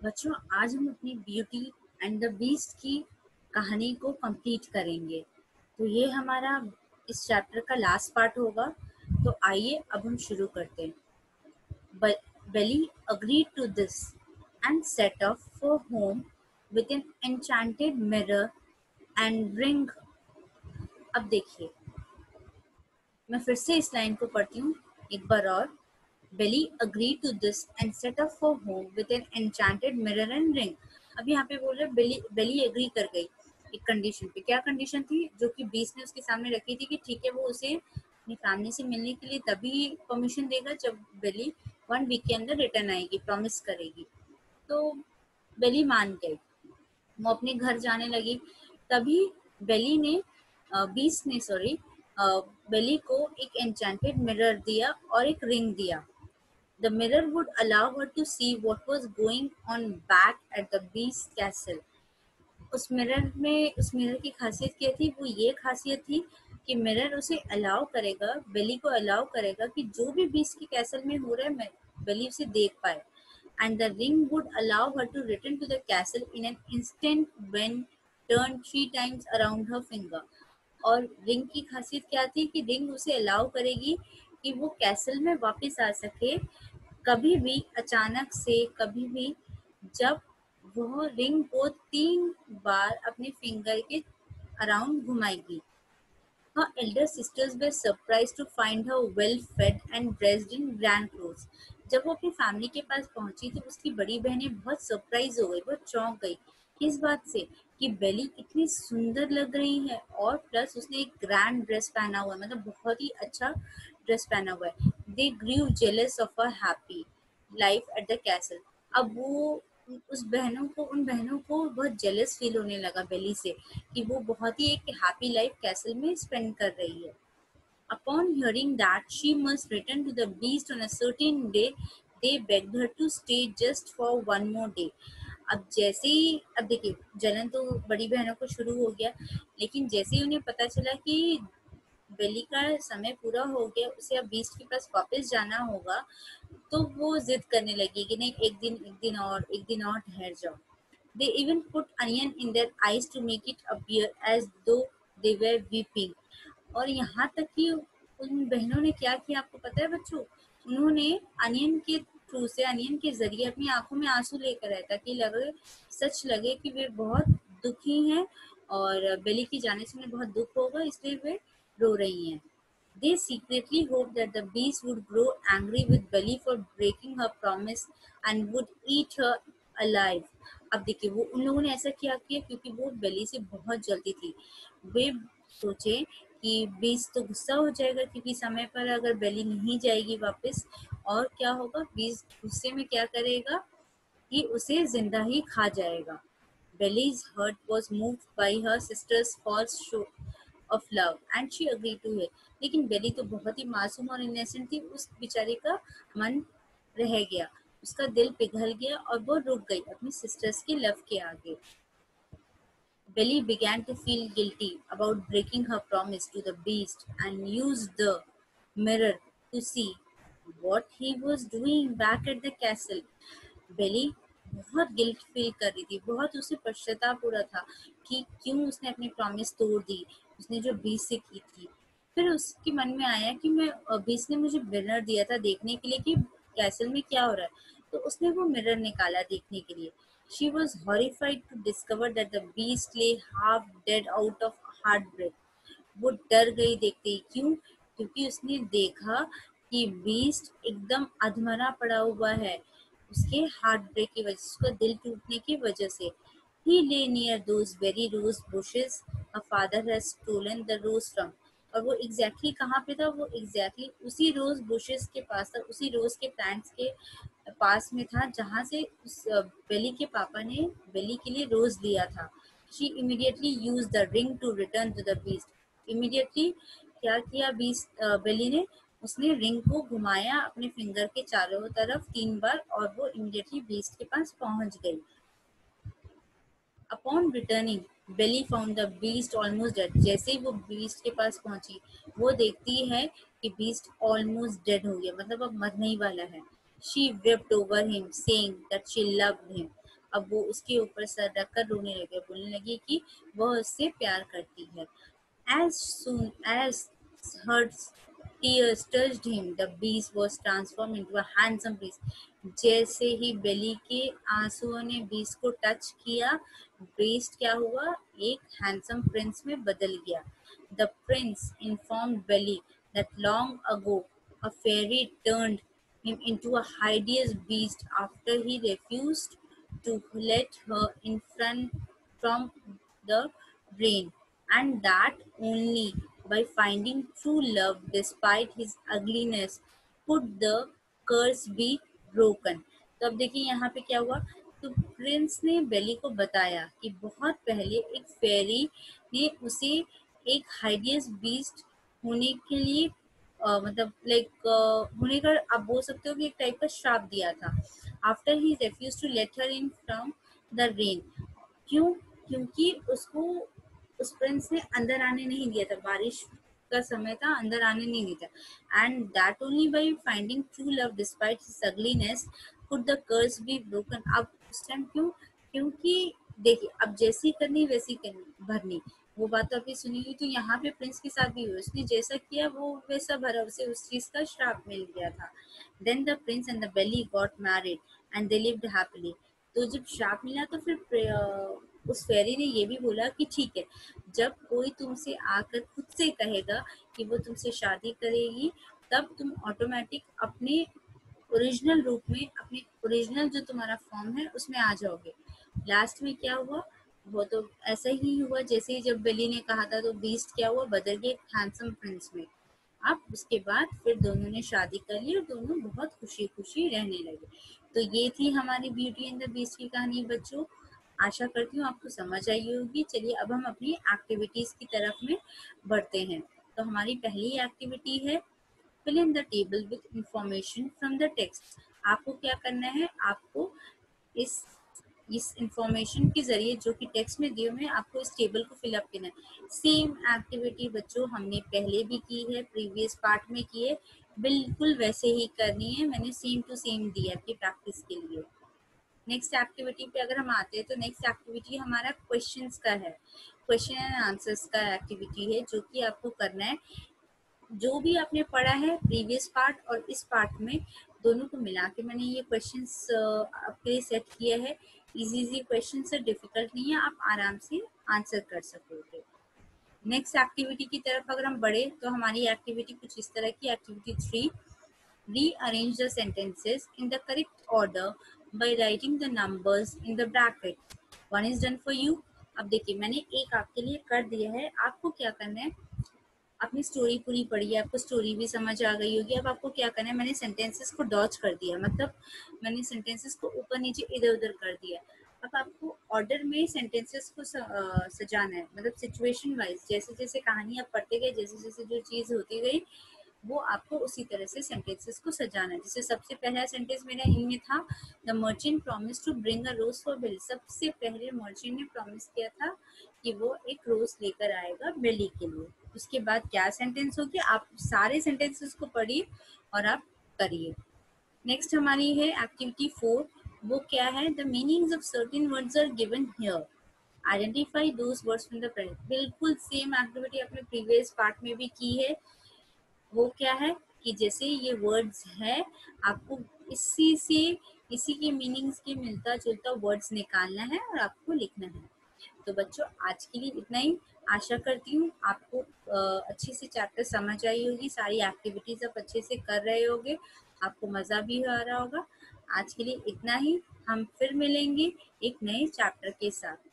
बच्चों, आज हम अपनी ब्यूटी एंड द बीस्ट की कहानी को कंप्लीट करेंगे। तो ये हमारा इस चैप्टर का लास्ट पार्ट होगा। तो आइए, अब हम शुरू करते हैं। Belly agree to this and set off for home with an enchanted mirror and ring अब देखिए, मैं फिर से इस लाइन को पढ़ती हूँ, एक बार और। Belly agree to this and set up for home with an enchanted mirror and ring अब यहाँ पे बोल रहे बेली बेली एग्री कर गई एक कंडीशन पे। क्या कंडीशन थी? जो कि बीस ने उसके सामने रखी थी कि ठीक है, वो उसे अपनी फैमिली से मिलने के लिए तभी परमिशन देगा जब बेली वन वीक के अंदर रिटर्न आएगी प्रॉमिस करेगी। तो बेली मान गई। वो अपने घर जाने लगी। तभी बेली ने बीस ने सॉरी बेली को एक एंचेंटेड मिरर दिया और एक रिंग दिया। The mirror would allow her to see what was going on back at the beast castle उस मिरर में, उस मिरर की खासियत क्या थी? वो ये खासियत थी कि मिरर उसे अलाउ करेगा बेली को अलाउ करेगा कि जो भी बीस की कैसल में हो रहा है बेली उसे देख पाए। And the ring would allow her to return to the castle in an instant when turn three times around her finger और रिंग की खासियत क्या थी कि रिंग उसे अलाउ करेगी कि वो कैसल में वापस आ सके। कभी भी अचानक से, कभी भी जब वो रिंग को तीन बार अपने फिंगर के अराउंड घुमाएगी Her elder sisters were surprised to find her well fed and dressed in grand clothes. जब वो अपनी फैमिली के पास पहुँची तो उसकी बड़ी बहनें बहुत सरप्राइज़ हो गई, बहुत चौंक गई किस बात से कि बेली इतनी सुंदर लग रही है और प्लस उसने एक ग्रैंड ड्रेस पहना हुआ है मतलब बहुत ही अच्छा ड्रेस पहना हुआ है they grieve jealous of a happy life at the castle अब वो उस बहनों को उन बहनों को बहुत जेलस फील होने लगा बेली से कि वो बहुत ही एक हैप्पी लाइफ कैसल में स्पेंड कर रही है। Upon hearing that she must return to the beast on a certain day, they begged her to stay just for one more day. अब जैसे ही अब देखिए जलन तो बड़ी बहनों को शुरू हो गया लेकिन जैसे ही उन्हें पता चला कि बेली का समय पूरा हो गया, उसे अब बीस्ट के पास वापस जाना होगा तो वो जिद करने लगी कि नहीं, एक दिन एक दिन और, एक दिन और ठहर जाओ। They even put onion in their eyes to make it appear as though they were weeping और यहाँ तक कि उन बहनों ने क्या किया, आपको पता है बच्चों? उन्होंने अनियन के थ्रू से अनियन के ज़रिए अपनी आँखों में आँसू लेकर आए ताकि लगे, सच लगे कि वे बहुत दुखी हैं और बेली की जाने से उन्हें बहुत दुख होगा, इसलिए वे रो रही हैं। They secretly hoped that the beast would grow angry with Belly for breaking her promise and would eat her alive. अब देखिए, वो उन लोगों ने ऐसा किया किया? क्योंकि वो बेली से बहुत जल्दी थी। वे सोचे कि बीस तो गुस्सा हो जाएगा क्योंकि समय पर अगर बेली नहीं जाएगी वापस, और क्या होगा? बीस गुस्से में क्या करेगा? कि उसे ज़िंदा ही खा जाएगा। Belly's heart was move by her sisters false show of love and she agree to है लेकिन बेली तो बहुत ही मासूम और इनोसेंट थी उस बेचारे का मन रह गया उसका दिल पिघल गया और वो रुक गई अपनी सिस्टर्स के लव के आगे Belly began to feel guilty about breaking her promise to the beast and used the mirror to see what he was doing back at the castle. Belly बहुत गिल्ट फील कर रही थी, बहुत उसे पश्चाताप हो रहा था कि क्यों उसने अपनी प्रॉमिस तोड़ दी, उसने जो बीस से की थी। फिर उसके मन में आया कि मैं बीस ने मुझे मिरर दिया था देखने के लिए कि कैसल में क्या हो रहा है। तो उसने वो मिरर निकाला देखने के लिए। She was horrified to discover that the beast lay half dead out of heartbreak. वो डर गई देखते ही। क्यों? क्योंकि उसने देखा कि बीस्ट एकदम अधमरा पड़ा हुआ है। उसके हार्ट ब्रेक की वजह से दिल टूटने की वजह से। He lay near those very rose bushes her father has stolen the rose from. और वो एग्जैक्टली exactly कहाँ पे था? वो एग्जैक्टली exactly उसी रोज बुशेस के पास था, उसी रोज के प्लांट्स के पास में था, जहाँ से उस बेली के पापा ने बेली के लिए रोज लिया था। She immediately use the ring to return to the beast immediately क्या किया बीस्ट बेली ने? उसने रिंग को घुमाया अपने फिंगर के चारों तरफ़ तीन बार और वो इमीडिएटली बीस्ट के पास पहुँच गई। Upon returning Belly found the beast almost dead जैसे ही वो बीस्ट के पास पहुँची, वो देखती है कि बीस्ट ऑलमोस्ट डेड हो गया मतलब अब मरने ही वाला है। She wept over him, saying that she loved him अब वो उसके ऊपर सर रखकर रोने लगे, बोलने लगी कि वह उससे प्यार करती है। As soon as her tears touched him, the beast was transformed into a handsome beast. जैसे ही बेली के आंसुओं ने बीस को टच किया बेस्ट क्या हुआ एक हैंडसम प्रिंस में बदल गया the prince inform Belly that long ago a fairy turned him into a hideous beast after he refused to let her in front from the rain and that only by finding true love despite his ugliness could the curse be broken? तो अब देखिए यहाँ पे क्या हुआ? तो Prince ने बेली को बताया कि बहुत पहले एक फेरी ने उसे एक हाइडियस बीस्ट होने के लिए आ, मतलब लाइक होने का आप बोल सकते हो कि एक टाइप का श्राप दिया था। After he refuse to let her in from the rain क्यों? क्योंकि उसको उस प्रिंस ने अंदर आने नहीं दिया था। बारिश का समय था, अंदर आने नहीं दिया and that only by finding true love despite ugliness could the curse be broken अब उस टाइम क्यों? क्योंकि देखिए, अब जैसी करनी, वैसी करनी, भरनी। वो बात तो अभी सुनी हुई तो यहाँ पे प्रिंस के साथ भी हुई। उसने जैसा किया, वो वैसा भरा। उसे उस चीज़ का श्राप मिल गया था। Then the prince and the Belly got married and they lived happily तो जब श्राप मिला तो फिर उस फेरी ने ये भी बोला कि ठीक है, जब कोई तुमसे आकर खुद से कहेगा कि वो तुमसे शादी करेगी, तब तुम ऑटोमेटिक अपने ओरिजिनल रूप में, अपने ओरिजिनल जो तुम्हारा फॉर्म है, उसमें आ जाओगे। लास्ट में क्या हुआ? वो तो ऐसा ही हुआ, जैसे ही जब बेली ने कहा था तो बीस्ट क्या हुआ? बदल गए हैंडसम प्रिंस में। अब उसके बाद फिर दोनों ने शादी कर ली और दोनों बहुत खुशी खुशी रहने लगे। तो ये थी हमारी ब्यूटी एंड द बीस्ट की कहानी, बच्चों। आशा करती हूँ आपको समझ आई होगी। चलिए अब हम अपनी एक्टिविटीज़ की तरफ़ में बढ़ते हैं। तो हमारी पहली एक्टिविटी है fill in the table with information from the text आपको क्या करना है? आपको इस इस इंफॉर्मेशन के ज़रिए जो कि टेक्स्ट में दिए हुए आपको इस टेबल को फिलअप करना है। सेम एक्टिविटी बच्चों हमने पहले भी की है प्रीवियस पार्ट में की है। बिल्कुल वैसे ही करनी है। मैंने सेम टू सेम दिया आपकी प्रैक्टिस के लिए। नेक्स्ट एक्टिविटी पे अगर हम आते हैं तो नेक्स्ट एक्टिविटी हमारा क्वेश्चंस का है। क्वेश्चन एंड आंसर्स का एक्टिविटी है, जो कि आपको करना है। जो भी आपने पढ़ा है प्रीवियस पार्ट और इस पार्ट में, दोनों को मिला के मैंने ये क्वेश्चंस आपके लिए सेट किया है। इजी इजी क्वेश्चन से डिफ़िकल्ट नहीं है, आप आराम से आंसर कर सकोगे। नेक्स्ट एक्टिविटी की तरफ़ अगर हम बढ़े तो हमारी एक्टिविटी कुछ इस तरह की activity three rearrange the sentences in the correct order by writing the numbers in the bracket. One is done for you. अब देखिए, मैंने एक आपके लिए कर दिया है। आपको क्या करना है? अपनी स्टोरी पूरी पढ़ी है, आपको स्टोरी भी समझ आ गई होगी। अब आपको क्या करना है? मैंने सेंटेंसेस को डॉच कर दिया। मतलब मैंने सेंटेंसेस को ऊपर नीचे इधर उधर कर दिया। अब आपको ऑर्डर में सेंटेंसेस को सजाना है। मतलब सिचुएशन वाइज जैसे जैसे कहानी आप पढ़ते गए जैसे जैसे जो चीज़ होती गई वो आपको उसी तरह से सेंटेंसेस को सजाना है। जैसे सबसे पहला सेंटेंस मेरा इनमें था the merchant promise to bring a rose for Bill सबसे पहले मर्चेंट ने प्रॉमिस किया था कि वो एक रोज लेकर आएगा बेली के लिए। उसके बाद क्या सेंटेंस होगी? आप सारे सेंटेंसेस को पढ़िए और आप करिए। नेक्स्ट हमारी है एक्टिविटी फोर वो क्या है? The meanings of certain words are given here identify those words from the present बिल्कुल सेम एक्टिविटी अपने प्रीवियस पार्ट में भी की है। वो क्या है कि जैसे ये वर्ड्स है, आपको इसी से, इसी के मीनिंग्स के मिलता जुलता वर्ड्स निकालना है और आपको लिखना है। तो बच्चों, आज के लिए इतना ही। आशा करती हूँ आपको अच्छे से चैप्टर समझ आई होगी, सारी एक्टिविटीज़ आप अच्छे से कर रहे होगे, आपको मज़ा भी आ रहा होगा। आज के लिए इतना ही। हम फिर मिलेंगे एक नए चैप्टर के साथ।